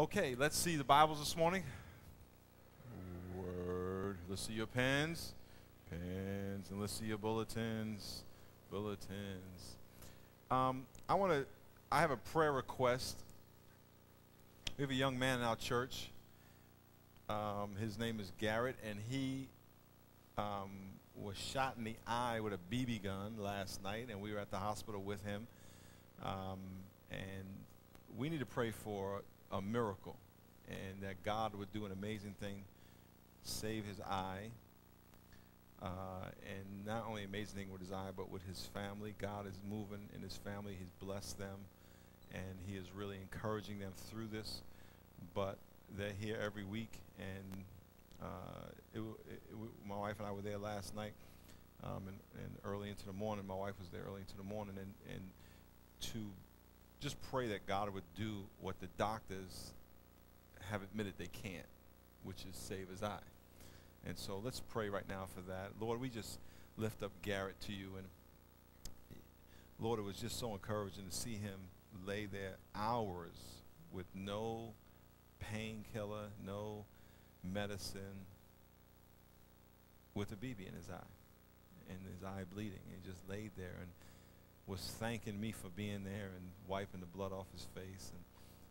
Okay, let's see the Bibles this morning. Word. Let's see your pens. Pens. And let's see your bulletins. Bulletins. Um, I want to, I have a prayer request. We have a young man in our church. Um, his name is Garrett, and he um, was shot in the eye with a BB gun last night, and we were at the hospital with him. Um, and we need to pray for a miracle and that God would do an amazing thing, save his eye. Uh, and not only amazing thing with his eye, but with his family. God is moving in his family. He's blessed them, and he is really encouraging them through this. But they're here every week, and uh, it, it, my wife and I were there last night, um, and, and, early into the morning. My wife was there early into the morning, and, and to just pray that God would do what the doctors have admitted they can't, which is save his eye. And so let's pray right now for that. Lord, we just lift up Garrett to you. And Lord, it was just so encouraging to see him lay there hours with no painkiller, no medicine, with a BB in his eye, and his eye bleeding. And he just laid there and was thanking me for being there and wiping the blood off his face and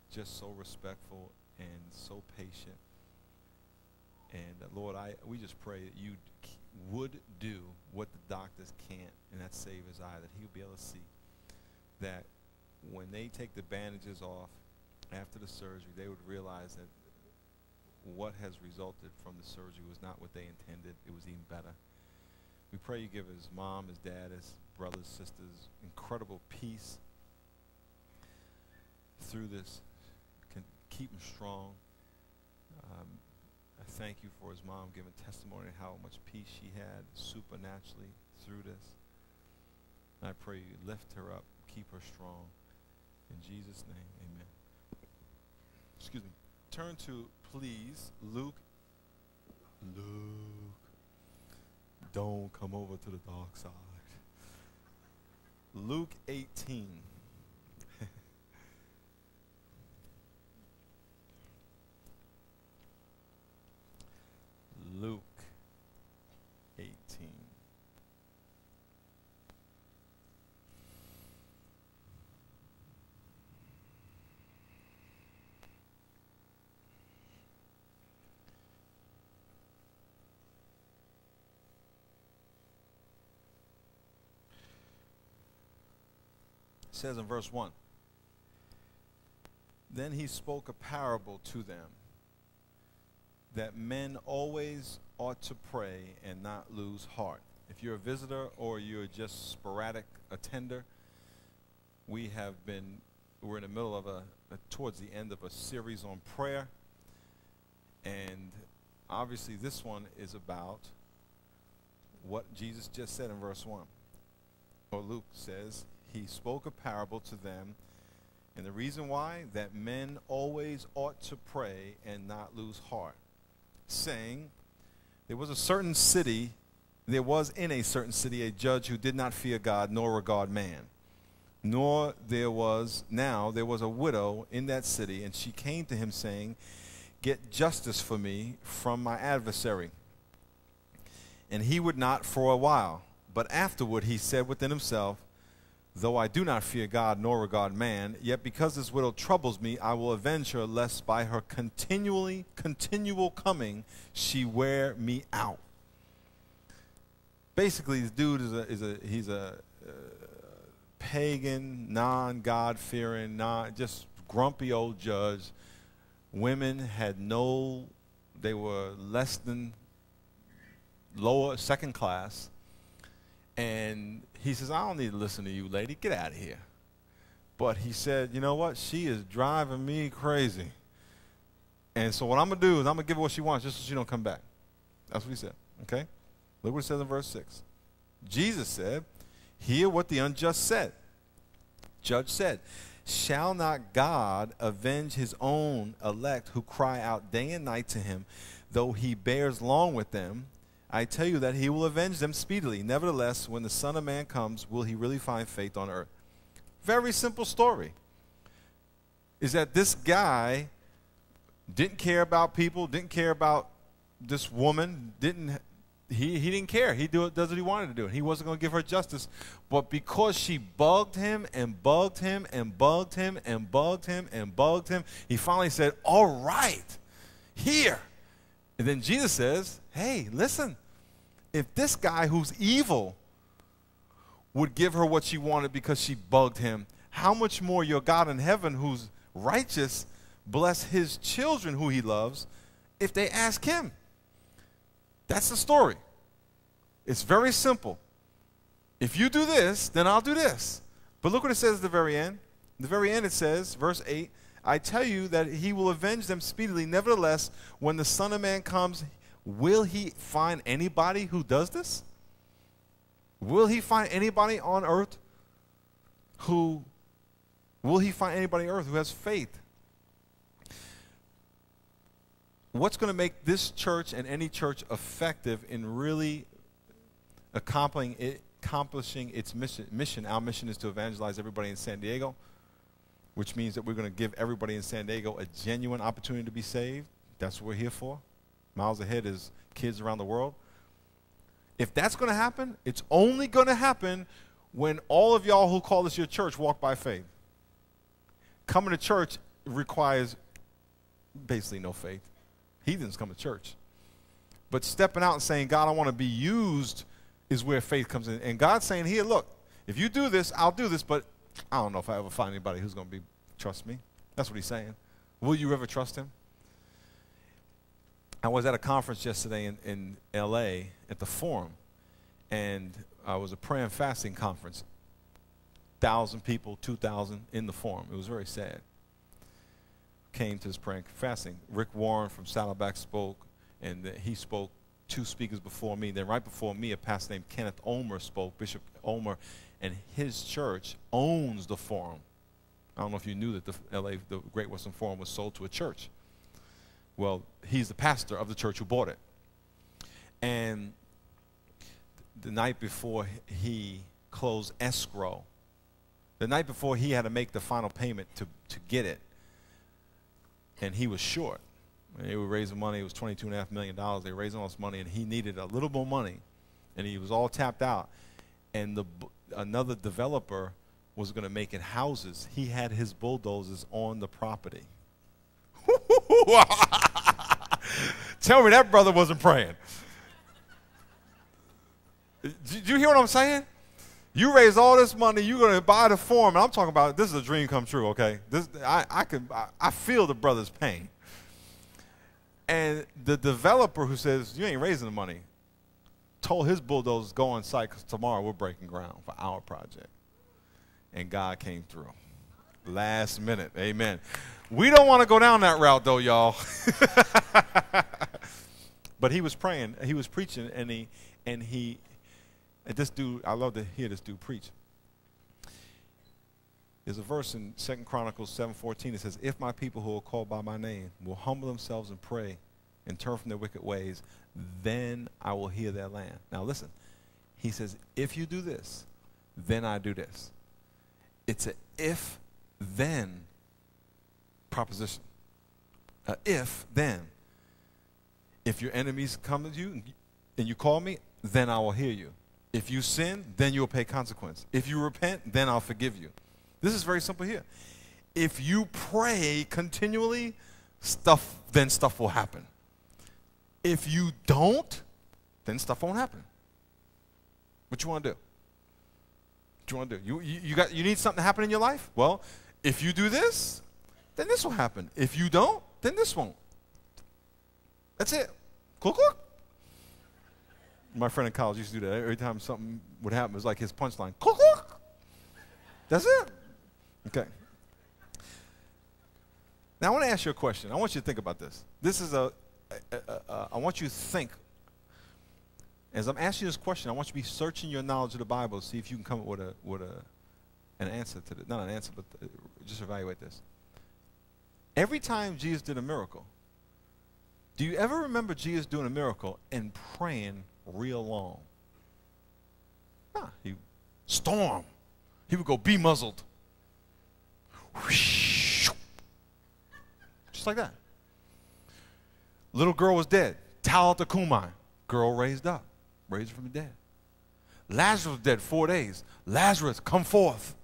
just so respectful and so patient. And uh, Lord, I we just pray that you would do what the doctors can't, and that save his eye, that he'll be able to see that when they take the bandages off after the surgery, they would realize that what has resulted from the surgery was not what they intended. It was even better. We pray you give his mom, his dad, his brothers, sisters, incredible peace through this. Can keep him strong. Um, I thank you for his mom giving testimony of how much peace she had supernaturally through this. And I pray you lift her up, keep her strong. In Jesus' name, amen. Excuse me. Turn to, please, Luke. Luke. Don't come over to the dark side. Luke 18. Luke 18. Says in verse 1 Then he spoke a parable to them that men always ought to pray and not lose heart. If you're a visitor or you're just sporadic attender, we have been, we're in the middle of a, a towards the end of a series on prayer. And obviously, this one is about what Jesus just said in verse 1. Or Luke says, he spoke a parable to them. And the reason why, that men always ought to pray and not lose heart, saying, There was a certain city, there was in a certain city a judge who did not fear God nor regard man. Nor there was, now there was a widow in that city, and she came to him saying, Get justice for me from my adversary. And he would not for a while. But afterward he said within himself, Though I do not fear God nor regard man, yet because this widow troubles me, I will avenge her, lest by her continually, continual coming, she wear me out. Basically, this dude is a, is a he's a uh, pagan, non-God fearing, non just grumpy old judge. Women had no, they were less than lower, second class and he says, I don't need to listen to you, lady. Get out of here. But he said, You know what? She is driving me crazy. And so what I'm going to do is I'm going to give her what she wants just so she don't come back. That's what he said. Okay? Look what it says in verse 6. Jesus said, Hear what the unjust said. Judge said, Shall not God avenge his own elect who cry out day and night to him, though he bears long with them? I tell you that he will avenge them speedily. Nevertheless, when the Son of Man comes, will he really find faith on earth? Very simple story. Is that this guy didn't care about people, didn't care about this woman, didn't he, he didn't care. He do, does what he wanted to do. He wasn't going to give her justice. But because she bugged him and bugged him and bugged him and bugged him and bugged him, he finally said, All right, here. And then Jesus says, Hey, listen, if this guy who's evil would give her what she wanted because she bugged him, how much more your God in heaven, who's righteous, bless his children who he loves if they ask him? That's the story. It's very simple. If you do this, then I'll do this. But look what it says at the very end. the very end, it says, verse 8, I tell you that he will avenge them speedily. Nevertheless, when the Son of Man comes, will he find anybody who does this? Will he find anybody on earth who, will he find anybody on earth who has faith what's going to make this church and any church effective in really accomplishing, it, accomplishing its mission, mission? Our mission is to evangelize everybody in San Diego, which means that we're going to give everybody in San Diego a genuine opportunity to be saved. That's what we're here for. Miles ahead is kids around the world. If that's going to happen, it's only going to happen when all of y'all who call this your church walk by faith. Coming to church requires basically no faith heathens come to church. But stepping out and saying, God, I want to be used is where faith comes in. And God's saying, here, look, if you do this, I'll do this, but I don't know if I ever find anybody who's going to be trust me. That's what he's saying. Will you ever trust him? I was at a conference yesterday in, in LA at the Forum, and I was a prayer and fasting conference. Thousand people, two thousand in the Forum. It was very sad came to this prayer and fasting. Rick Warren from Saddleback spoke, and he spoke two speakers before me. Then right before me, a pastor named Kenneth Ulmer spoke, Bishop Ulmer, and his church owns the forum. I don't know if you knew that the LA, the Great Western Forum was sold to a church. Well, he's the pastor of the church who bought it. And the night before he closed escrow, the night before he had to make the final payment to, to get it, and he was short. They were raising money. It was $22.5 million. They were raising all this money, and he needed a little more money, and he was all tapped out. And the, another developer was going to make it houses. He had his bulldozers on the property. Tell me that brother wasn't praying. Do you hear what I'm saying? You raise all this money, you're going to buy the farm. And I'm talking about this is a dream come true, okay? This, I, I, can, I, I feel the brother's pain. And the developer who says, You ain't raising the money, told his bulldozers, Go on site because tomorrow we're breaking ground for our project. And God came through. Last minute. Amen. We don't want to go down that route, though, y'all. but he was praying, he was preaching, and he, and he, and this dude, I love to hear this dude preach. There's a verse in Second Chronicles 7:14 that says, "If my people who are called by my name will humble themselves and pray and turn from their wicked ways, then I will hear their land." Now listen. He says, "If you do this, then I do this." It's a if then proposition. A if then. If your enemies come to you and you call me, then I will hear you. If you sin, then you'll pay consequence. If you repent, then I'll forgive you. This is very simple here. If you pray continually, stuff then stuff will happen. If you don't, then stuff won't happen. What you want to do? What you want to do? You, you, you, got, you need something to happen in your life? Well, if you do this, then this will happen. If you don't, then this won't. That's it. Cool, cool my friend in college used to do that. Every time something would happen, it was like his punchline. Cluck! That's it. Okay. Now I want to ask you a question. I want you to think about this. This is a. I want you to think. As I'm asking you this question, I want you to be searching your knowledge of the Bible to see if you can come up with a with a an answer to this. Not an answer, but uh, just evaluate this. Every time Jesus did a miracle, do you ever remember Jesus doing a miracle and praying real long. Nah, he storm. He would go, be muzzled. Just like that. Little girl was dead. Talitha Kumai. Girl raised up. Raised from the dead. Lazarus was dead four days. Lazarus, come forth.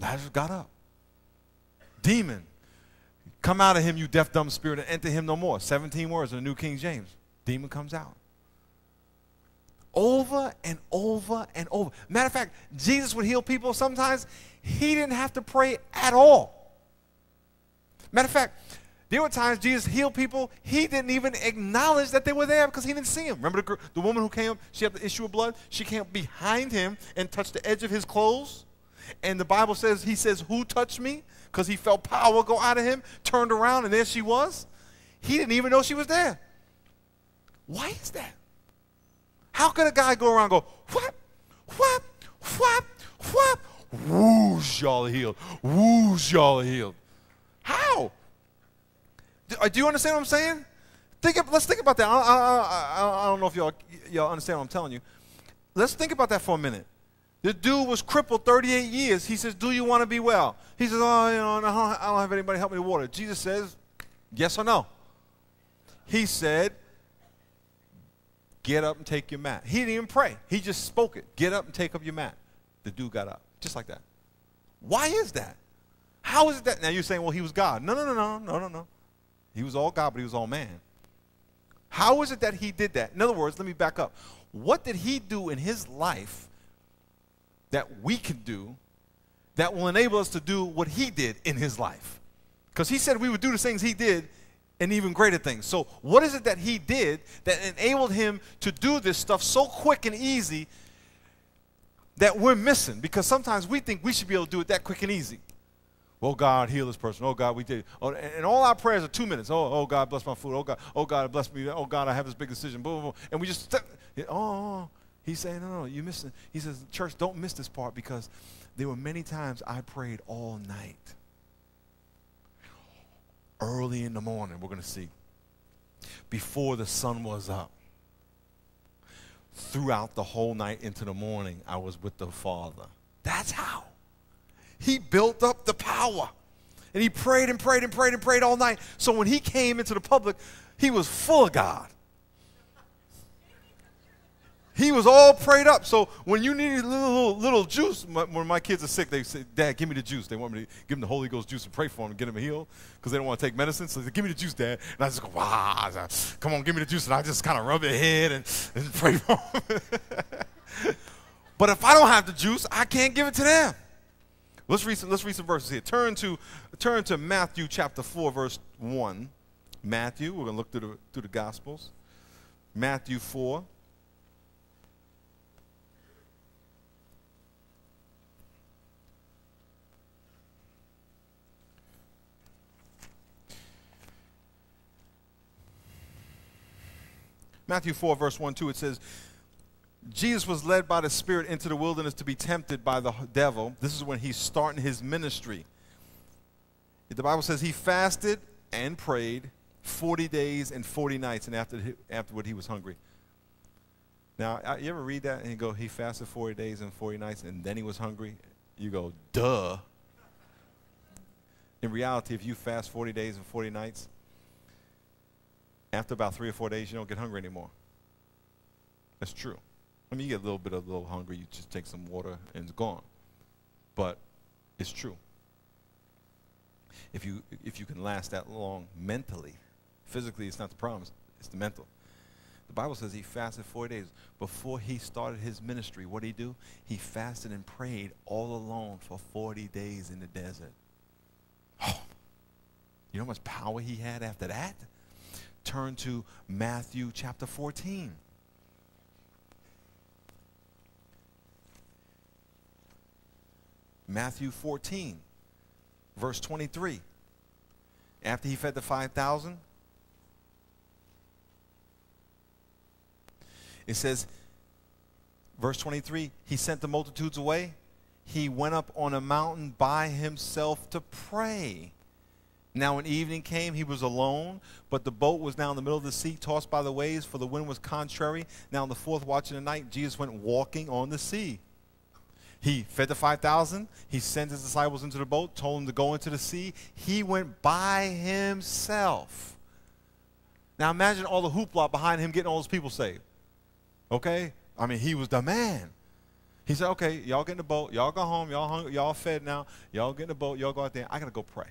Lazarus got up. Demon, come out of him, you deaf, dumb spirit, and enter him no more. 17 words in the New King James. Demon comes out. Over and over and over. Matter of fact, Jesus would heal people sometimes. He didn't have to pray at all. Matter of fact, there were times Jesus healed people, he didn't even acknowledge that they were there because he didn't see them. Remember the, the woman who came she had the issue of blood? She came behind him and touched the edge of his clothes. And the Bible says, he says, Who touched me? Because he felt power go out of him, turned around, and there she was. He didn't even know she was there. Why is that? How could a guy go around go, whap, whap, whap, whap, whoosh, y'all healed, whoosh, y'all healed? How? Do, uh, do you understand what I'm saying? Think of, let's think about that. I, I, I, I don't know if y'all, y'all understand what I'm telling you. Let's think about that for a minute. The dude was crippled 38 years. He says, Do you want to be well? He says, Oh, you know, I don't have anybody help me with water. Jesus says, Yes or no? He said, Get up and take your mat. He didn't even pray. He just spoke it. Get up and take up your mat. The dude got up, just like that. Why is that? How is it that? Now you're saying, well, he was God. No, no, no, no, no, no, no. He was all God, but he was all man. How is it that he did that? In other words, let me back up. What did he do in his life that we can do that will enable us to do what he did in his life? Because he said we would do the things he did and even greater things. So, what is it that he did that enabled him to do this stuff so quick and easy that we're missing? Because sometimes we think we should be able to do it that quick and easy. Oh God, heal this person. Oh God, we did. Oh, and all our prayers are two minutes. Oh, oh God, bless my food. Oh God, oh God, bless me. Oh God, I have this big decision. Boom, boom. And we just, oh, oh, oh. He's saying, no, no, you missed it. He says, church, don't miss this part because there were many times I prayed all night early in the morning, we're going to see, before the sun was up. Throughout the whole night into the morning, I was with the Father. That's how. He built up the power. And he prayed and prayed and prayed and prayed all night. So when he came into the public, he was full of God. He was all prayed up. So when you need a little, little, little juice, my, when my kids are sick, they say, Dad, give me the juice. They want me to give them the Holy Ghost juice and pray for them and get them healed because they don't want to take medicine. So they say, give me the juice, Dad. And I just go, wow, come on, give me the juice. And I just kind of rub their head and, and pray for them. but if I don't have the juice, I can't give it to them. Let's read some, let's read some verses here. Turn to, turn to Matthew chapter 4, verse 1. Matthew, we're going to look through the, through the Gospels. Matthew 4. Matthew 4, verse 1 2, it says, Jesus was led by the Spirit into the wilderness to be tempted by the devil. This is when he's starting his ministry. The Bible says he fasted and prayed 40 days and 40 nights, and after, afterward he was hungry. Now, you ever read that and you go, he fasted 40 days and 40 nights, and then he was hungry? You go, duh. In reality, if you fast 40 days and 40 nights, after about three or four days, you don't get hungry anymore. That's true. I mean, you get a little bit of a little hungry, you just take some water and it's gone. But it's true. If you if you can last that long mentally, physically, it's not the problem; it's the mental. The Bible says he fasted four days before he started his ministry. What did he do? He fasted and prayed all alone for forty days in the desert. Oh, you know how much power he had after that? Turn to Matthew chapter 14. Matthew 14, verse 23. After he fed the 5,000, it says, verse 23, he sent the multitudes away. He went up on a mountain by himself to pray. Now, when evening came, he was alone, but the boat was now in the middle of the sea, tossed by the waves, for the wind was contrary. Now, in the fourth watch of the night, Jesus went walking on the sea. He fed the 5,000. He sent his disciples into the boat, told them to go into the sea. He went by himself. Now imagine all the hoopla behind him getting all those people saved. Okay? I mean, he was the man. He said, okay, y'all get in the boat. Y'all go home. Y'all, y'all fed now. Y'all get in the boat. Y'all go out there. I got to go pray.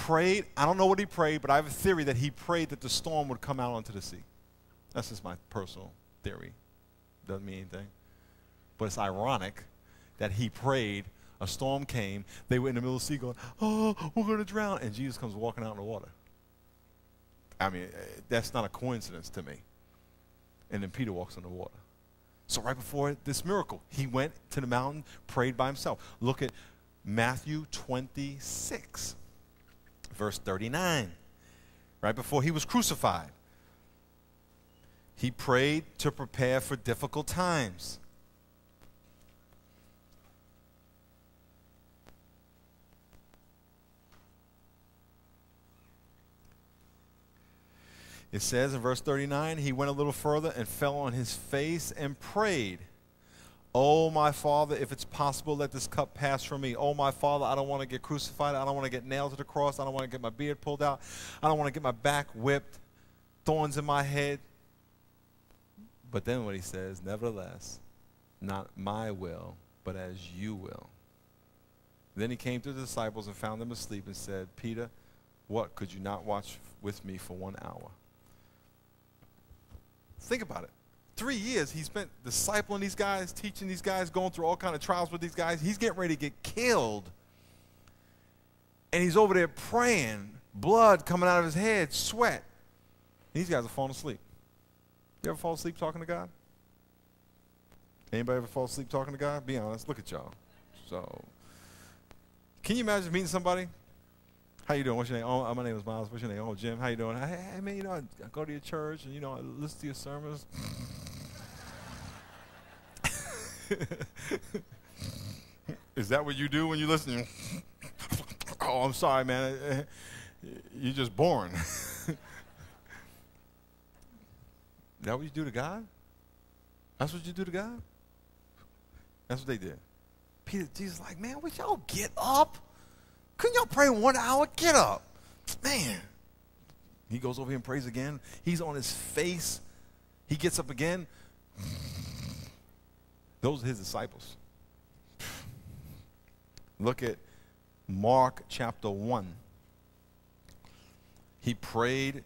Prayed. I don't know what he prayed, but I have a theory that he prayed that the storm would come out onto the sea. That's just my personal theory. Doesn't mean anything. But it's ironic that he prayed, a storm came, they were in the middle of the sea going, oh, we're going to drown. And Jesus comes walking out in the water. I mean, eh, that's not a coincidence to me. And then Peter walks on the water. So right before this miracle, he went to the mountain, prayed by himself. Look at Matthew 26, verse 39. Right before he was crucified, he prayed to prepare for difficult times. It says in verse 39 he went a little further and fell on his face and prayed, Oh, my Father, if it's possible, let this cup pass from me. Oh, my Father, I don't want to get crucified. I don't want to get nailed to the cross. I don't want to get my beard pulled out. I don't want to get my back whipped, thorns in my head. But then what he says, nevertheless, not my will, but as you will. Then he came to the disciples and found them asleep and said, Peter, what, could you not watch with me for one hour? Think about it. Three years he spent discipling these guys, teaching these guys, going through all kind of trials with these guys. He's getting ready to get killed. And he's over there praying, blood coming out of his head, sweat. These guys are falling asleep. You ever fall asleep talking to God? Anybody ever fall asleep talking to God? Be honest. Look at y'all. So, can you imagine meeting somebody how you doing? What's your name? Oh, my name is Miles. What's your name? Oh, Jim. How you doing? Hey, man, you know, I go to your church and you know, I listen to your sermons. Is that what you do when you listen? oh, I'm sorry, man. You're just born. That what you do to God? That's what you do to God? That's what they did. Peter, Jesus, like, man, would y'all get up? Couldn't y'all pray one hour? Get up. Man. He goes over here and prays again. He's on his face. He gets up again. Those are his disciples. Look at Mark chapter 1. He prayed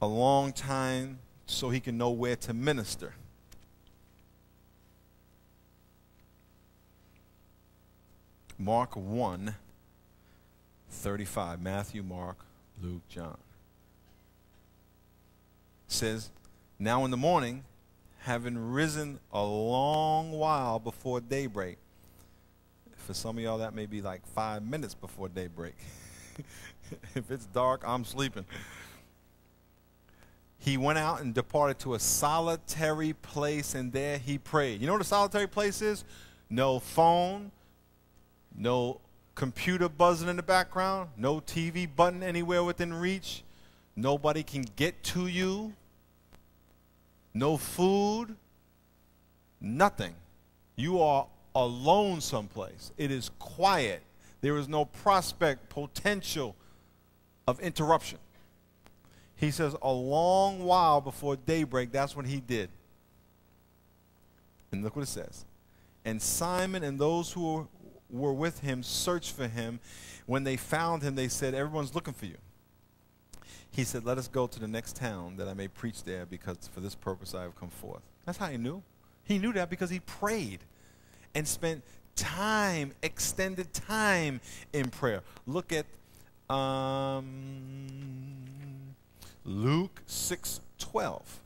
a long time so he can know where to minister. Mark 1 35. Matthew, Mark, Luke, John. says, Now in the morning, having risen a long while before daybreak, for some of y'all, that may be like five minutes before daybreak. if it's dark, I'm sleeping. He went out and departed to a solitary place, and there he prayed. You know what a solitary place is? No phone, no computer buzzing in the background, no TV button anywhere within reach, nobody can get to you, no food, nothing. You are alone someplace. It is quiet. There is no prospect, potential of interruption. He says, a long while before daybreak, that's what he did. And look what it says. And Simon and those who were with him searched for him. When they found him, they said, Everyone's looking for you. He said, Let us go to the next town that I may preach there, because for this purpose I have come forth. That's how he knew. He knew that because he prayed and spent time, extended time in prayer. Look at um, Luke 6 12.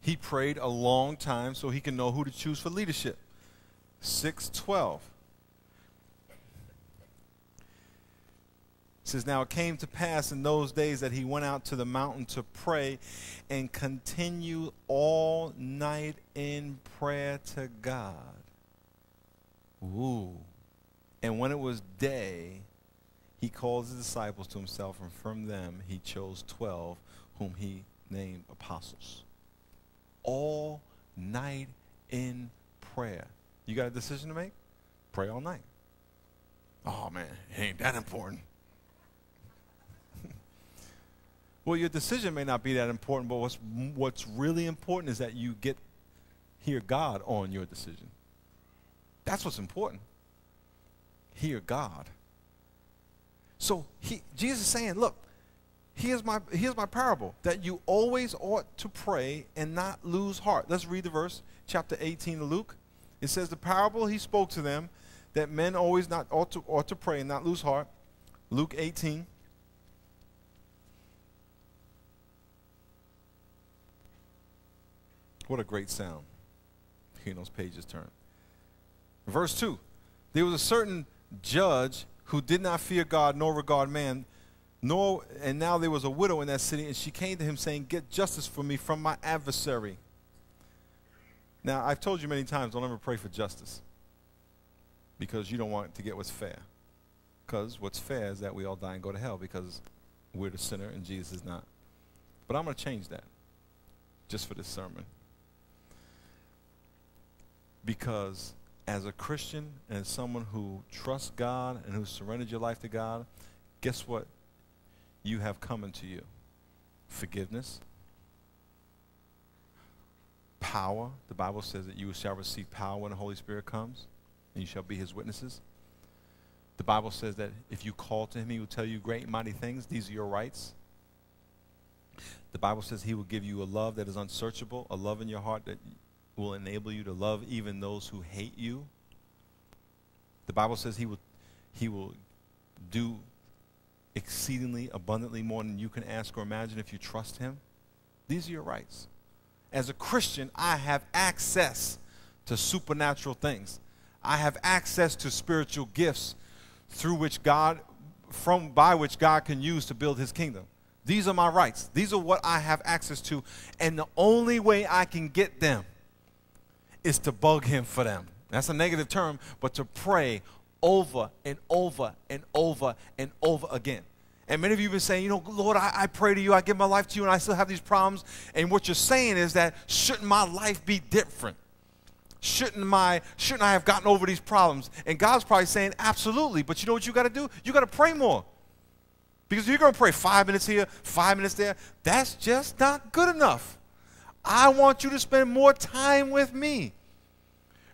He prayed a long time so he can know who to choose for leadership. 612. Says, Now it came to pass in those days that he went out to the mountain to pray and continue all night in prayer to God. Ooh. And when it was day, he called his disciples to himself, and from them he chose twelve, whom he named apostles all night in prayer. You got a decision to make? Pray all night. Oh man, ain't that important. Well, your decision may not be that important, but what's what's really important is that you get hear God on your decision. That's what's important. Hear God. So he, Jesus is saying, look, here's my here's my parable that you always ought to pray and not lose heart. Let's read the verse, chapter 18 of Luke. It says the parable he spoke to them that men always not ought to, ought to pray and not lose heart. Luke 18. What a great sound. Hearing those pages turn. Verse 2. There was a certain judge who did not fear God nor regard man, nor and now there was a widow in that city, and she came to him saying, Get justice for me from my adversary. Now I've told you many times, don't ever pray for justice because you don't want to get what's fair. Because what's fair is that we all die and go to hell because we're the sinner and Jesus is not. But I'm going to change that just for this sermon. Because as a Christian and as someone who trusts God and who surrendered your life to God, guess what you have coming to you? Forgiveness, power. The Bible says that you shall receive power when the Holy Spirit comes and you shall be his witnesses. The Bible says that if you call to him, he will tell you great and mighty things. These are your rights. The Bible says he will give you a love that is unsearchable, a love in your heart that will enable you to love even those who hate you. The Bible says he will, he will do exceedingly abundantly more than you can ask or imagine if you trust him. These are your rights. As a Christian, I have access to supernatural things. I have access to spiritual gifts through which God, from by which God can use to build his kingdom. These are my rights. These are what I have access to. And the only way I can get them is to bug him for them. That's a negative term, but to pray over and over and over and over again. And many of you have been saying, you know, Lord, I, I, pray to you, I give my life to you, and I still have these problems. And what you're saying is that shouldn't my life be different? shouldn't my shouldn't I have gotten over these problems? And God's probably saying, absolutely. But you know what you got to do? You got to pray more. Because you're going to pray five minutes here, five minutes there. That's just not good enough. I want you to spend more time with me.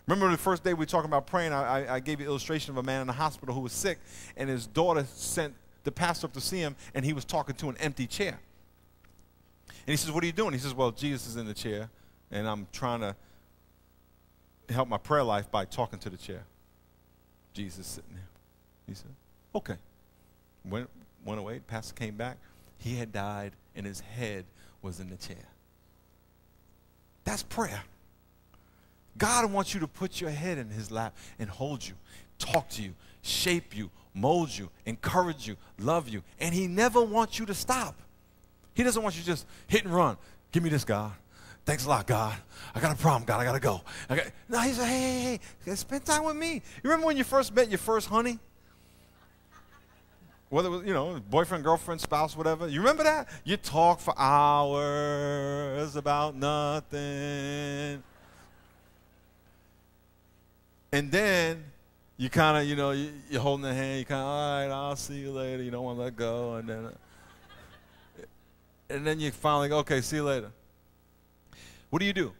Remember the first day we were talking about praying, I, I, gave you an illustration of a man in the hospital who was sick, and his daughter sent the pastor up to see him, and he was talking to an empty chair. And he says, What are you doing? He says, Well, Jesus is in the chair, and I'm trying to help my prayer life by talking to the chair. Jesus sitting there. He said, okay. Went, went away. Pastor came back. He had died, and his head was in the chair. That's prayer. God wants you to put your head in his lap and hold you, talk to you, shape you, mold you, encourage you, love you. And he never wants you to stop. He doesn't want you just hit and run. Give me this, God. Thanks a lot, God. I got a problem, God. I got to go. Got... No, he said, hey, hey, hey, spend time with me. You remember when you first met your first honey? Whether it was, you know, boyfriend, girlfriend, spouse, whatever. You remember that? You talk for hours about nothing. And then you kind of, you know, you, are holding the hand. You kind of, all right, I'll see you later. You don't want to let go. And then, and then you finally go, okay, see you later. What do you do?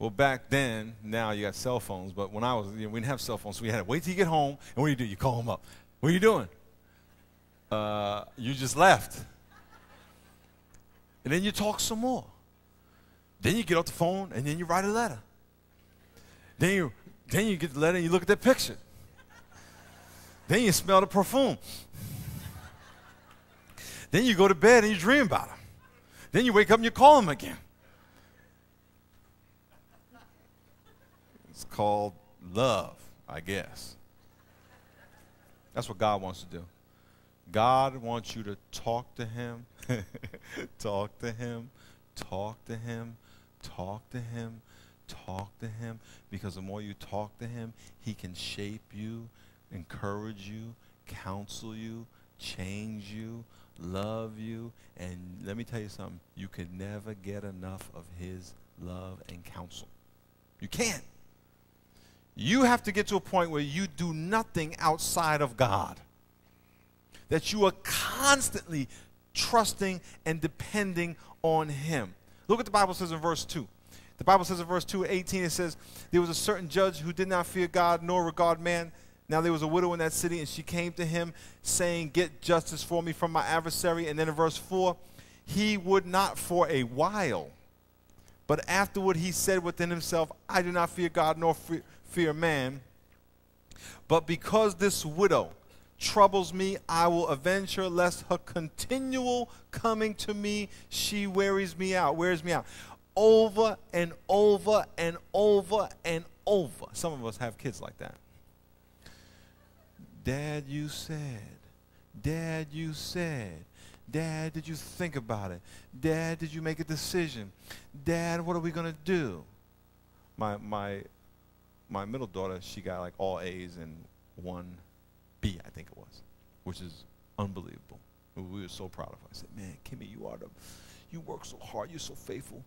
Well, back then, now you got cell phones, but when I was, you know, we didn't have cell phones, so we had to wait till you get home. And what do you do? You call them up. What are you doing? Uh, you just left. And then you talk some more. Then you get off the phone and then you write a letter. Then you, then you get the letter and you look at that picture. then you smell the perfume. then you go to bed and you dream about him. Then you wake up and you call him again. It's called love, I guess. That's what God wants to do. God wants you to talk to Him, talk to Him, talk to Him, talk to Him, talk to Him, because the more you talk to Him, He can shape you, encourage you, counsel you, change you, love you, and let me tell you something, you can never get enough of His love and counsel. You can't. You have to get to a point where you do nothing outside of God. That you are constantly trusting and depending on Him. Look what the Bible says in verse 2. The Bible says in verse 2 18, it says, There was a certain judge who did not fear God nor regard man. Now there was a widow in that city, and she came to him, saying, Get justice for me from my adversary. And then in verse 4, he would not for a while. But afterward he said within himself, I do not fear God nor fear man. But because this widow troubles me, I will avenge her, lest her continual coming to me, she wearies me out, wears me out over and over and over and over. Some of us have kids like that. Dad, you said. Dad, you said. Dad, did you think about it? Dad, did you make a decision? Dad, what are we going to do? My, my, my middle daughter, she got like all A's and one B, I think it was, which is unbelievable. We were so proud of her. I said, man, Kimmy, you are the, you work so hard. You're so faithful.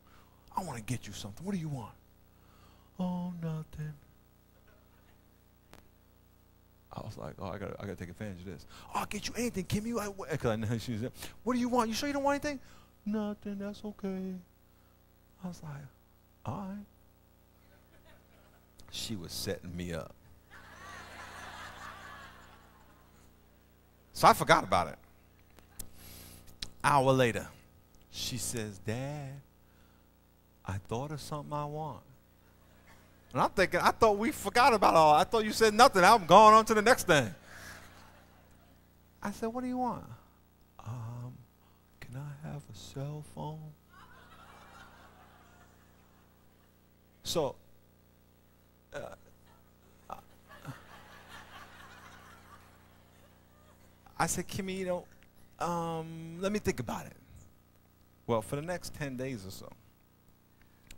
I want to get you something. What do you want? Oh, nothing. I was like, oh, I gotta, I got to take advantage of this. Oh, I'll get you anything, Kimmy. Because I know she's What do you want? You sure you don't want anything? Nothing. That's okay. I was like, all right. She was setting me up. I forgot about it. Hour later, she says, Dad, I thought of something I want. And I'm thinking, I thought we forgot about all. I thought you said nothing. I'm going on to the next thing. I said, what do you want? Um, can I have a cell phone? So, uh, I said, Kimmy, you know, um, let me think about it. Well, for the next 10 days or so,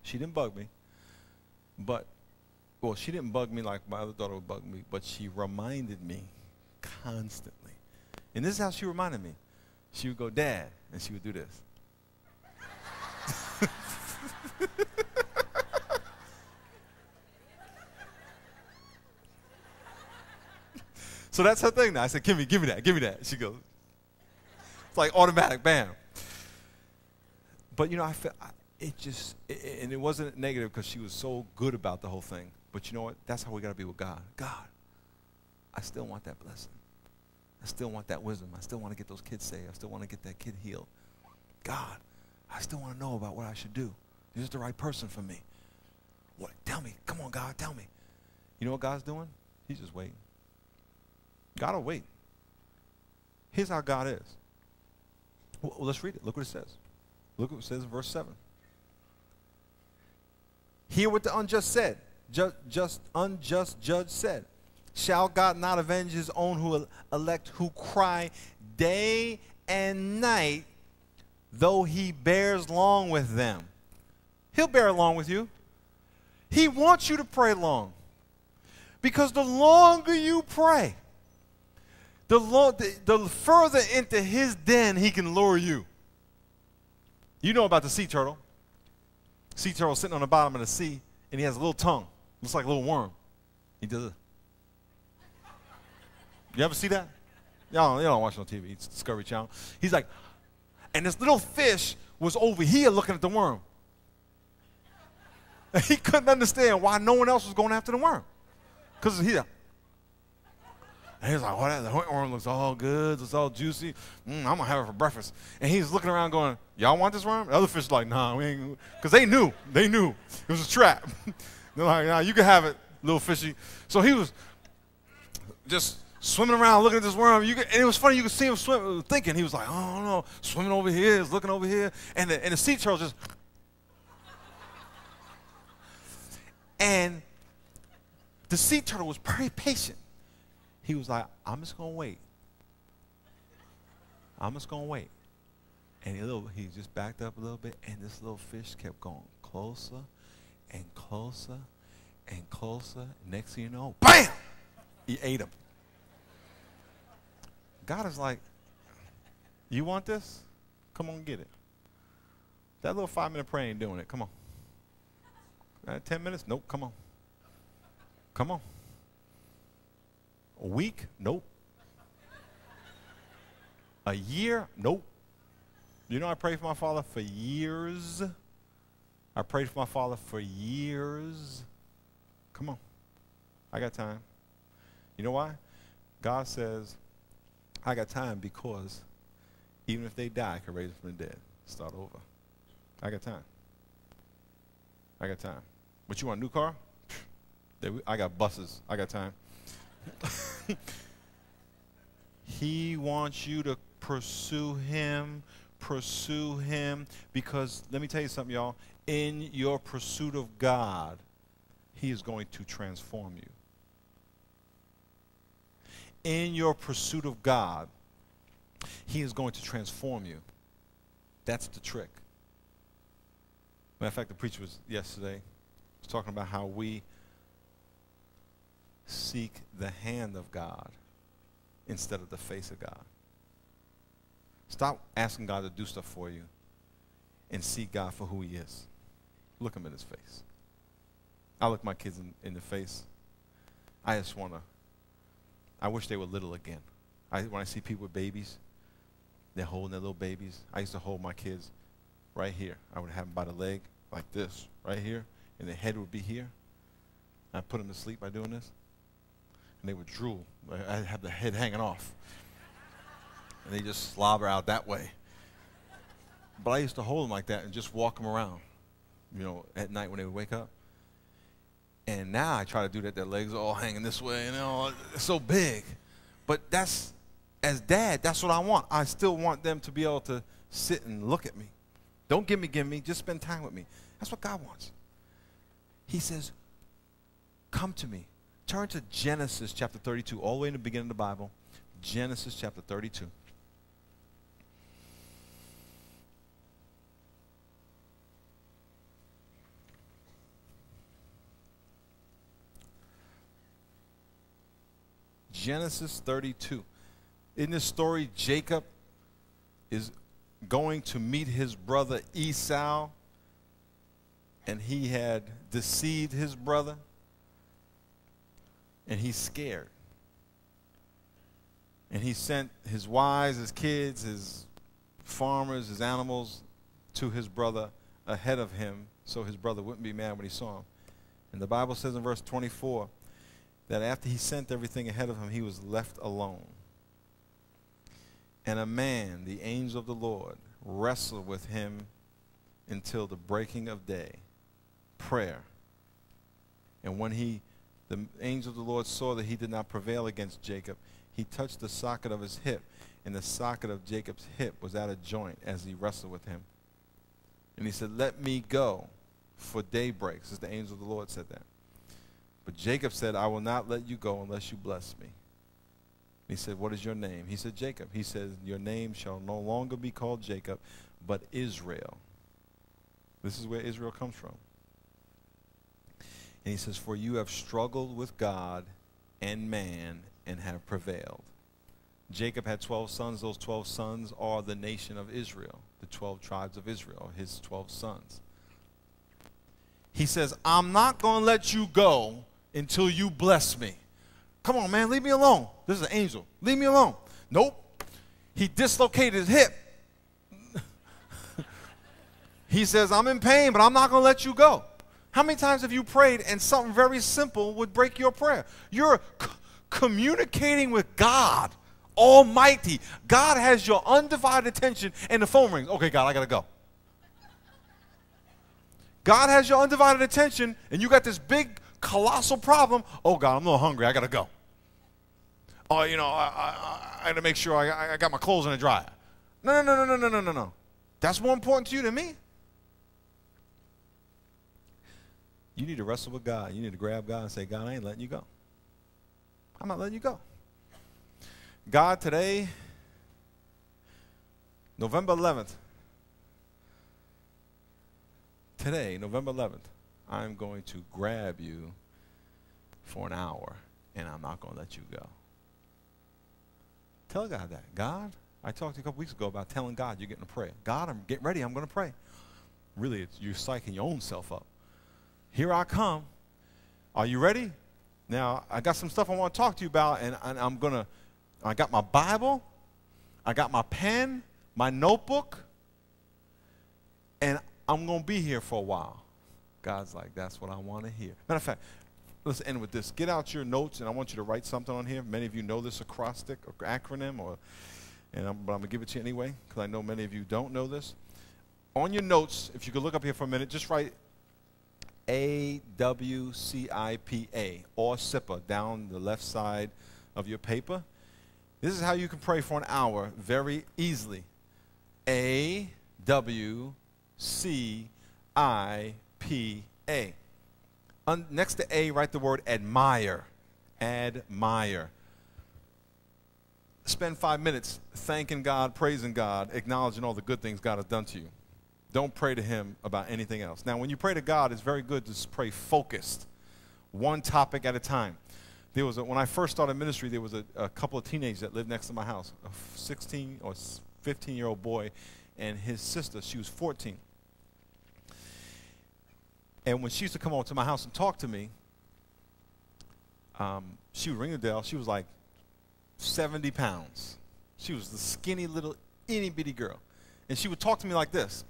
she didn't bug me, but, well, she didn't bug me like my other daughter would bug me, but she reminded me constantly. And this is how she reminded me. She would go, Dad, and she would do this. so that's her thing now. I said, Kimmy, give me that, give me that. She goes, it's like automatic, bam. But you know, I feel, I, it just, it, and it wasn't negative because she was so good about the whole thing. But you know what? That's how we got to be with God. God, I still want that blessing. I still want that wisdom. I still want to get those kids saved. I still want to get that kid healed. God, I still want to know about what I should do. Is this the right person for me? What? Tell me. Come on, God, tell me. You know what God's doing? He's just waiting. God will wait. Here's how God is. Well, let's read it. Look what it says. Look what it says in verse 7. Hear what the unjust said. Just, just unjust judge said. Shall God not avenge his own who elect who cry day and night, though he bears long with them? He'll bear along with you. He wants you to pray long. Because the longer you pray, the, lo- the, the further into his den he can lure you. You know about the sea turtle sea turtle sitting on the bottom of the sea, and he has a little tongue. Looks like a little worm. He does it. You ever see that? Y'all, y'all don't watch no TV. It's Discovery Channel. He's like, and this little fish was over here looking at the worm. And he couldn't understand why no one else was going after the worm. Because he's and he's like, oh, that the worm looks all good. It's all juicy. Mm, I'm going to have it for breakfast. And he's looking around going, y'all want this worm? The other fish are like, nah, we ain't. Because they knew. They knew. It was a trap. They're like, nah, you can have it, little fishy. So he was just swimming around looking at this worm. Could, and it was funny. You could see him swim, thinking. He was like, oh, no, swimming over here. He's looking over here. And the, and the sea turtle just. And the sea turtle was very patient. He was like, I'm just going to wait. I'm just going to wait. And he, little, he just backed up a little bit, and this little fish kept going closer and closer and closer. Next thing you know, bam! He ate him. God is like, you want this? Come on, get it. That little five minute prayer ain't doing it. Come on. Uh, Ten minutes? Nope, come on. Come on. A week? Nope. A year? Nope. You know, I prayed for my father for years. I prayed for my father for years. Come on. I got time. You know why? God says, I got time because even if they die, I can raise them from the dead. Start over. I got time. I got time. But you want a new car? I got buses. I got time. he wants you to pursue him, pursue him, because let me tell you something, y'all. In your pursuit of God, he is going to transform you. In your pursuit of God, he is going to transform you. That's the trick. Matter of fact, the preacher was yesterday was talking about how we seek the hand of God instead of the face of God. Stop asking God to do stuff for you and see God for who he is. Look him in his face. I look my kids in, in the face. I just want to, I wish they were little again. I, when I see people with babies, they're holding their little babies. I used to hold my kids right here. I would have them by the leg like this, right here, and their head would be here. I put them to sleep by doing this, and they would drool. I'd have the head hanging off, and they just slobber out that way. But I used to hold them like that and just walk them around, you know, at night when they would wake up. And now I try to do that. Their legs are all hanging this way, you know, it's so big. But that's as dad, that's what I want. I still want them to be able to sit and look at me. Don't give me, give me, just spend time with me. That's what God wants. He says, Come to me. Turn to Genesis chapter 32, all the way in the beginning of the Bible. Genesis chapter 32. Genesis 32 in this story, Jacob is going to meet his brother Esau, and he had deceived his brother, and he's scared. And he sent his wives, his kids, his farmers, his animals to his brother ahead of him so his brother wouldn't be mad when he saw him. And the Bible says in verse 24 that after he sent everything ahead of him, he was left alone. And a man, the angel of the Lord, wrestled with him until the breaking of day. Prayer. And when he, the angel of the Lord saw that he did not prevail against Jacob, he touched the socket of his hip, and the socket of Jacob's hip was out of joint as he wrestled with him. And he said, Let me go, for day breaks. As the angel of the Lord said that. But Jacob said, I will not let you go unless you bless me. He said, What is your name? He said, Jacob. He says, Your name shall no longer be called Jacob, but Israel. This is where Israel comes from. And he says, For you have struggled with God and man and have prevailed. Jacob had 12 sons. Those 12 sons are the nation of Israel, the 12 tribes of Israel, his 12 sons. He says, I'm not going to let you go until you bless me. Come on, man, leave me alone. This is an angel. Leave me alone. Nope. He dislocated his hip. he says, I'm in pain, but I'm not going to let you go. How many times have you prayed and something very simple would break your prayer? You're communicating with God Almighty. God has your undivided attention, and the phone rings. Okay, God, I got to go. God has your undivided attention, and you got this big, colossal problem. Oh, God, I'm a little hungry. I got to go oh, you know, I, I, I got to make sure I, I got my clothes in the dryer. No, no, no, no, no, no, no, no. That's more important to you than me. You need to wrestle with God. You need to grab God and say, God, I ain't letting you go. I'm not letting you go. God, today, November 11th, today, November 11th, I'm going to grab you for an hour and I'm not going to let you go. Tell God that. God, I talked to you a couple weeks ago about telling God you're getting to pray. God, I'm getting ready. I'm going to pray. Really, you're psyching your own self up. Here I come. Are you ready? Now, I got some stuff I want to talk to you about, and, and I'm going to, I got my Bible, I got my pen, my notebook, and I'm going to be here for a while. God's like, that's what I want to hear. Matter of fact, let's end with this. Get out your notes, and I want you to write something on here. Many of you know this acrostic or acronym, or, and I'm, but I'm going to give it to you anyway, because I know many of you don't know this. On your notes, if you could look up here for a minute, just write A W C I P A, or SIPA, down the left side of your paper. This is how you can pray for an hour very easily. A W C I P A. Un- next to A, write the word admire. Admire. Spend five minutes thanking God, praising God, acknowledging all the good things God has done to you. Don't pray to Him about anything else. Now, when you pray to God, it's very good to pray focused, one topic at a time. There was a, when I first started ministry, there was a, a couple of teenagers that lived next to my house, a 16 or 15 year old boy and his sister. She was 14. And when she used to come over to my house and talk to me, um, she would ring the bell. She was like 70 pounds. She was the skinny little itty bitty girl. And she would talk to me like this.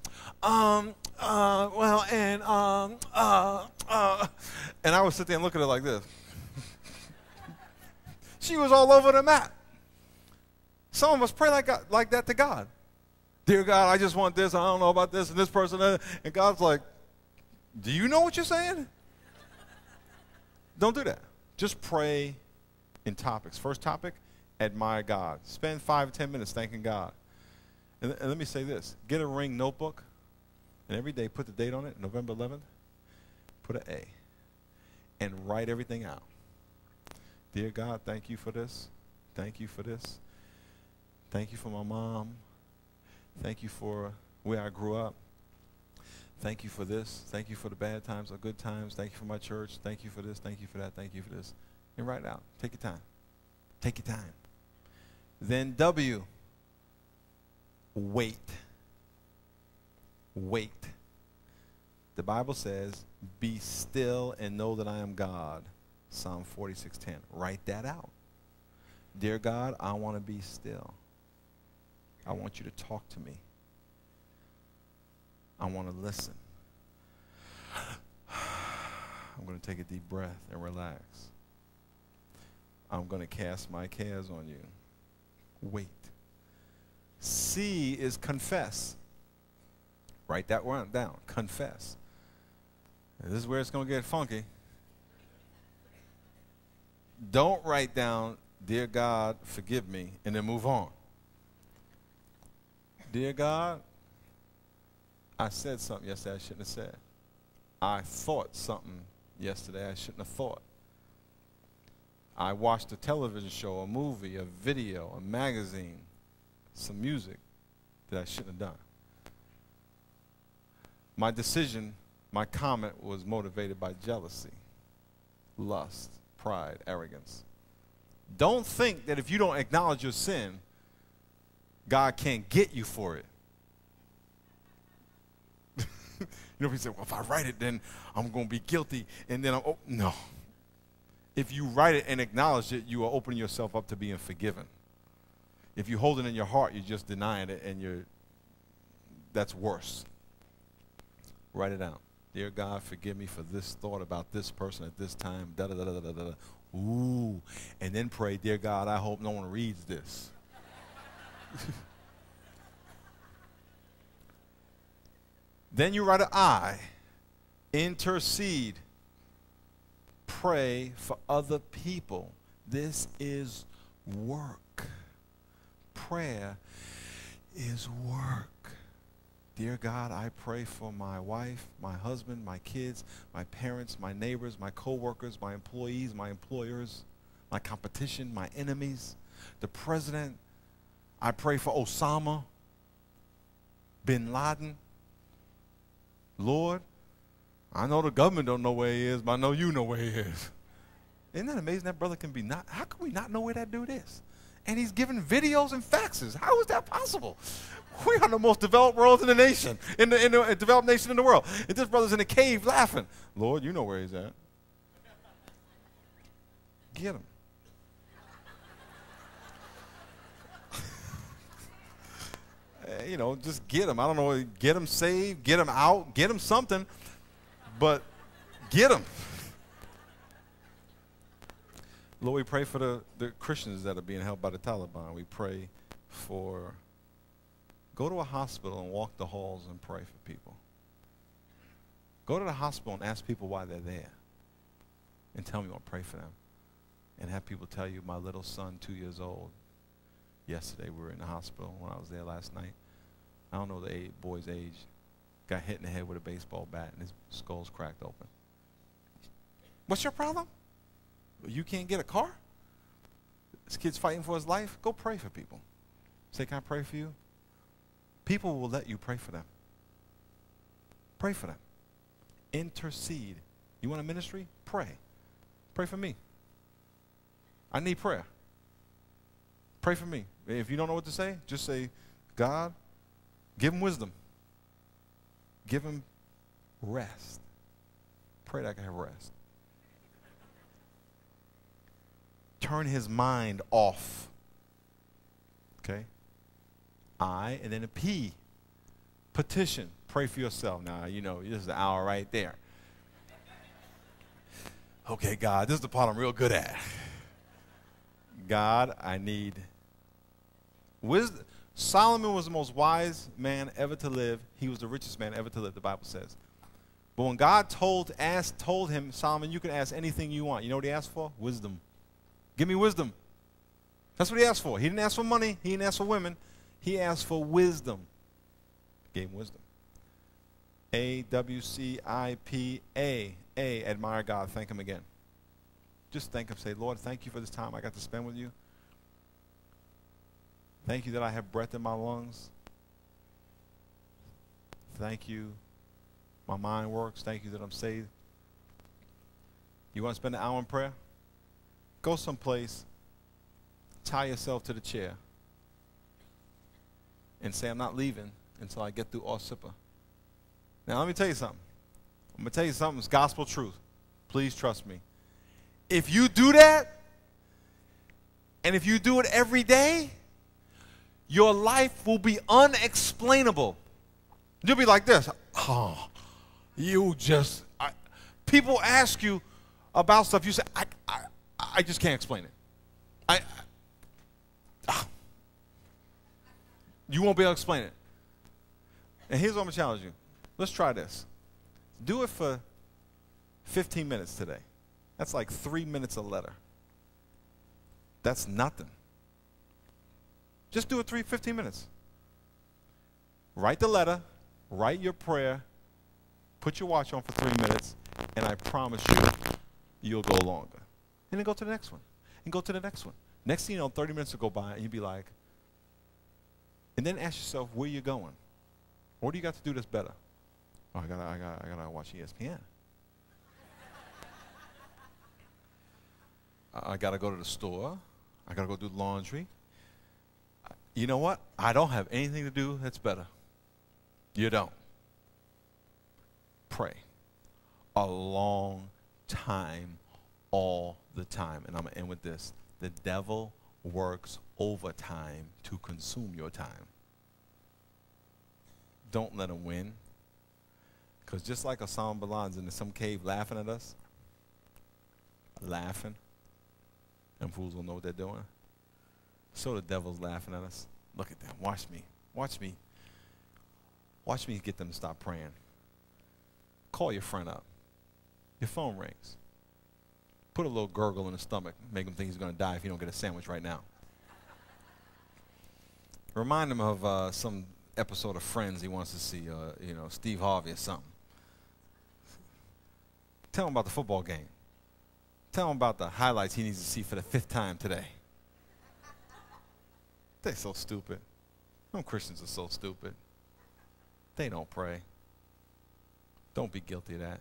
Um, uh, well, and, um, uh, uh. And I would sit there and look at her like this. she was all over the map. Some of us pray like, God, like that to God. Dear God, I just want this. I don't know about this and this person. And God's like, Do you know what you're saying? don't do that. Just pray in topics. First topic, admire God. Spend five, ten minutes thanking God. And, and let me say this get a ring notebook, and every day put the date on it, November 11th, put an A, and write everything out. Dear God, thank you for this. Thank you for this. Thank you for my mom. Thank you for where I grew up. Thank you for this. Thank you for the bad times or good times. Thank you for my church. Thank you for this. Thank you for that. Thank you for this. And write it out. Take your time. Take your time. Then W. Wait. Wait. The Bible says, "Be still and know that I am God." Psalm 46:10. Write that out. Dear God, I want to be still. I want you to talk to me. I want to listen. I'm going to take a deep breath and relax. I'm going to cast my cares on you. Wait. C is confess. Write that one down. Confess. And this is where it's going to get funky. Don't write down, Dear God, forgive me, and then move on. Dear God, I said something yesterday I shouldn't have said. I thought something yesterday I shouldn't have thought. I watched a television show, a movie, a video, a magazine, some music that I shouldn't have done. My decision, my comment was motivated by jealousy, lust, pride, arrogance. Don't think that if you don't acknowledge your sin, God can't get you for it. you know, he said, well, if I write it, then I'm going to be guilty. And then I'm, oh, no. If you write it and acknowledge it, you are opening yourself up to being forgiven. If you hold it in your heart, you're just denying it, and you're, that's worse. Write it down. Dear God, forgive me for this thought about this person at this time. Da da da da da da. Ooh. And then pray, Dear God, I hope no one reads this. then you write an I. Intercede. Pray for other people. This is work. Prayer is work. Dear God, I pray for my wife, my husband, my kids, my parents, my neighbors, my coworkers, my employees, my employers, my competition, my enemies, the president, I pray for Osama bin Laden. Lord, I know the government don't know where he is, but I know you know where he is. Isn't that amazing? That brother can be not. How can we not know where that dude is? And he's giving videos and faxes. How is that possible? We are the most developed world in the nation, in the, in the developed nation in the world. And this brother's in a cave laughing. Lord, you know where he's at. get them. Eh, you know, just get him. I don't know, get him saved, get him out, get him something, but get him. Lord, we pray for the, the Christians that are being held by the Taliban. We pray for, go to a hospital and walk the halls and pray for people. Go to the hospital and ask people why they're there. And tell me, I'll pray for them. And have people tell you, my little son, two years old, yesterday we were in the hospital when I was there last night. I don't know the age, boy's age. Got hit in the head with a baseball bat and his skull's cracked open. What's your problem? You can't get a car? This kid's fighting for his life? Go pray for people. Say, can I pray for you? People will let you pray for them. Pray for them. Intercede. You want a ministry? Pray. Pray for me. I need prayer. Pray for me. If you don't know what to say, just say, God, give him wisdom. Give him rest. Pray that I can have rest. Turn his mind off. Okay? I, and then a P. Petition. Pray for yourself. Now, you know, this is the hour right there. Okay, God, this is the part I'm real good at. God, I need wisdom. Solomon was the most wise man ever to live. He was the richest man ever to live, the Bible says. But when God told, asked, told him, Solomon, you can ask anything you want. You know what he asked for? Wisdom. Give me wisdom. That's what he asked for. He didn't ask for money. He didn't ask for women. He asked for wisdom. Gave wisdom. A W C I P A. A. Admire God. Thank Him again. Just thank Him. Say, Lord, thank you for this time I got to spend with you. Thank you that I have breath in my lungs. Thank you. My mind works. Thank you that I'm saved. You want to spend an hour in prayer? Go someplace, tie yourself to the chair, and say, I'm not leaving until I get through all sipper. Now, let me tell you something. I'm going to tell you something. It's gospel truth. Please trust me. If you do that, and if you do it every day, your life will be unexplainable. You'll be like this. Oh, you just. I, people ask you about stuff. You say, I, I, I just can't explain it. I, I ah. You won't be able to explain it. And here's what I'm going to challenge you. Let's try this. Do it for 15 minutes today. That's like three minutes a letter. That's nothing. Just do it three, 15 minutes. Write the letter, write your prayer, put your watch on for three minutes, and I promise you, you'll go longer. And then go to the next one, and go to the next one. Next thing you know, 30 minutes will go by, and you'll be like, and then ask yourself where you're going. What do you got to do that's better? Oh, I gotta, I gotta, I gotta watch ESPN. I gotta go to the store. I gotta go do laundry. You know what? I don't have anything to do that's better. You don't. Pray. A long time, all the time. And I'm to end with this. The devil works overtime to consume your time. Don't let him win. Because just like Osama bin Laden's in some cave laughing at us, laughing, and fools will know what they're doing. So the devil's laughing at us. Look at them. Watch me. Watch me. Watch me get them to stop praying. Call your friend up. Your phone rings. Put a little gurgle in his stomach. Make him think he's going to die if he don't get a sandwich right now. Remind him of uh, some episode of Friends he wants to see. Uh, you know, Steve Harvey or something. Tell him about the football game. Tell him about the highlights he needs to see for the fifth time today. They're so stupid. Some Christians are so stupid. They don't pray. Don't be guilty of that.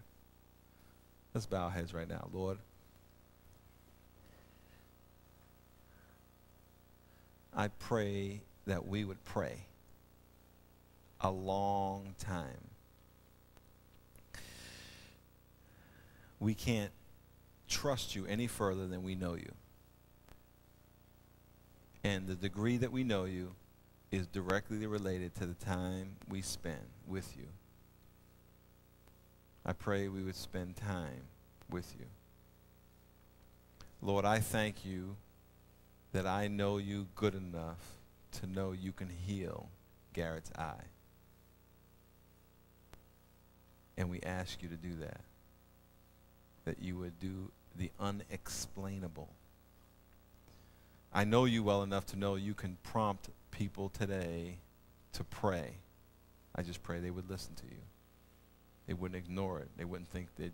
Let's bow our heads right now, Lord. I pray that we would pray a long time we can't trust you any further than we know you. And the degree that we know you is directly related to the time we spend with you. I pray we would spend time with you. Lord, I thank you that I know you good enough to know you can heal Garrett's eye. And we ask you to do that. That you would do the unexplainable. I know you well enough to know you can prompt people today to pray. I just pray they would listen to you. They wouldn't ignore it. They wouldn't think that,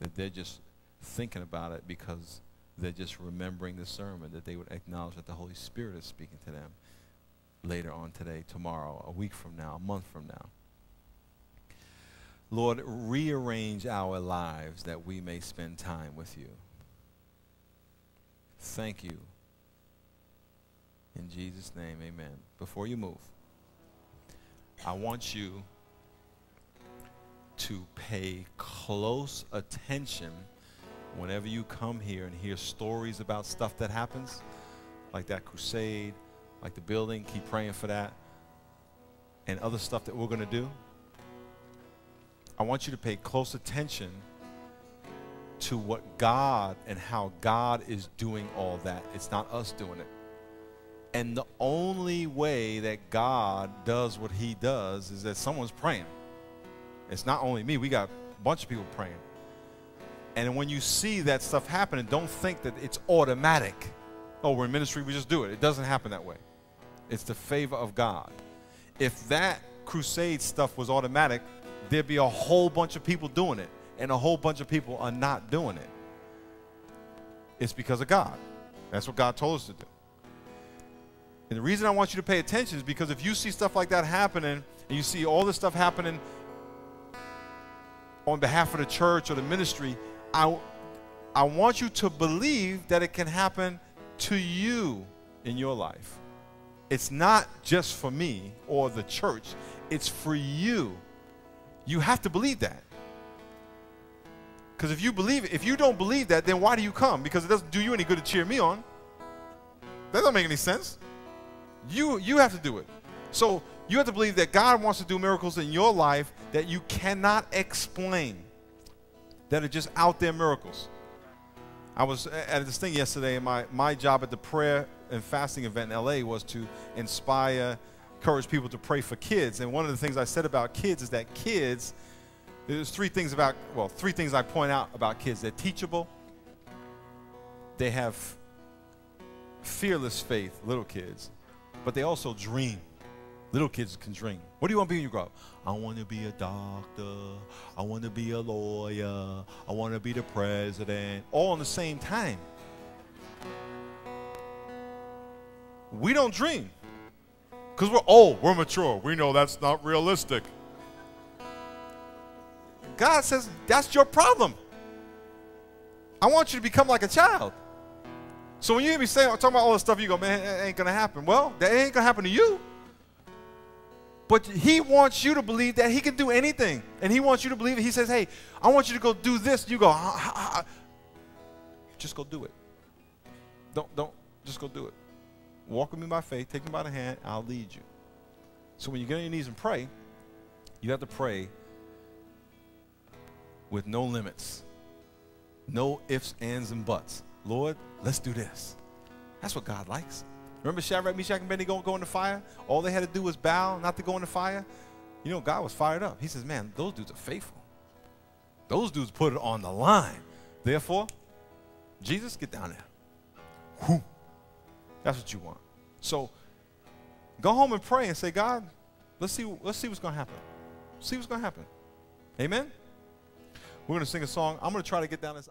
that they're just thinking about it because they're just remembering the sermon, that they would acknowledge that the Holy Spirit is speaking to them later on today, tomorrow, a week from now, a month from now. Lord, rearrange our lives that we may spend time with you. Thank you. In Jesus' name, amen. Before you move, I want you to pay close attention whenever you come here and hear stories about stuff that happens, like that crusade, like the building, keep praying for that, and other stuff that we're going to do. I want you to pay close attention to what God and how God is doing all that. It's not us doing it. And the only way that God does what he does is that someone's praying. It's not only me, we got a bunch of people praying. And when you see that stuff happening, don't think that it's automatic. Oh, we're in ministry, we just do it. It doesn't happen that way. It's the favor of God. If that crusade stuff was automatic, there'd be a whole bunch of people doing it, and a whole bunch of people are not doing it. It's because of God. That's what God told us to do. And the reason I want you to pay attention is because if you see stuff like that happening, and you see all this stuff happening on behalf of the church or the ministry, I, I want you to believe that it can happen to you in your life. It's not just for me or the church, it's for you. You have to believe that. Because if you believe it, if you don't believe that, then why do you come? Because it doesn't do you any good to cheer me on. That doesn't make any sense. You you have to do it. So you have to believe that God wants to do miracles in your life that you cannot explain. That are just out there miracles. I was at this thing yesterday, and my, my job at the prayer and fasting event in LA was to inspire, encourage people to pray for kids. And one of the things I said about kids is that kids, there's three things about, well, three things I point out about kids. They're teachable, they have fearless faith, little kids, but they also dream. Little kids can dream. What do you want to be when you grow up? I want to be a doctor. I want to be a lawyer. I want to be the president. All in the same time. We don't dream. Because we're old, we're mature. We know that's not realistic. God says that's your problem. I want you to become like a child. So when you hear me say, talking about all this stuff, you go, man, it ain't going to happen. Well, that ain't going to happen to you. But he wants you to believe that he can do anything. And he wants you to believe it. He says, hey, I want you to go do this. You go, just go do it. Don't, don't, just go do it. Walk with me by faith. Take me by the hand. I'll lead you. So when you get on your knees and pray, you have to pray with no limits, no ifs, ands, and buts. Lord, let's do this. That's what God likes. Remember Shadrach, Meshach, and Abednego go in the fire? All they had to do was bow not to go in the fire. You know, God was fired up. He says, man, those dudes are faithful. Those dudes put it on the line. Therefore, Jesus, get down there. Whew. That's what you want. So go home and pray and say, God, let's see, let's see what's going to happen. See what's going to happen. Amen? We're going to sing a song. I'm going to try to get down this